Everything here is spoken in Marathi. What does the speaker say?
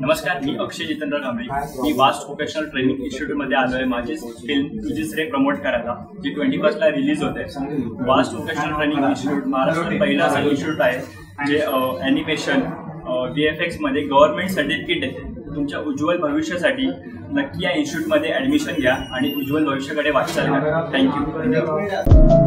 नमस्कार मी अक्षय जितेंद्र कांबळे. मी वास्ट व्होकेशनल ट्रेनिंग इन्स्टिट्यूटमध्ये आलो आहे माझी फिल्म तुझीच रे प्रमोट करायला जी ट्वेंटी फर्स्टला रिलीज होते. वास्ट व्होकेशनल ट्रेनिंग इन्स्टिट्यूट महाराष्ट्रात पहिला असा इन्स्टिट्यूट आहे जे ॲनिमेशन व्ही एफ एक्समध्ये गव्हर्नमेंट सर्टिफिकेट देते. तुमच्या उज्ज्वल भविष्यासाठी नक्की या इन्स्टिट्यूटमध्ये ॲडमिशन घ्या आणि उज्ज्वल भविष्याकडे वाटचाल करा. थँक्यू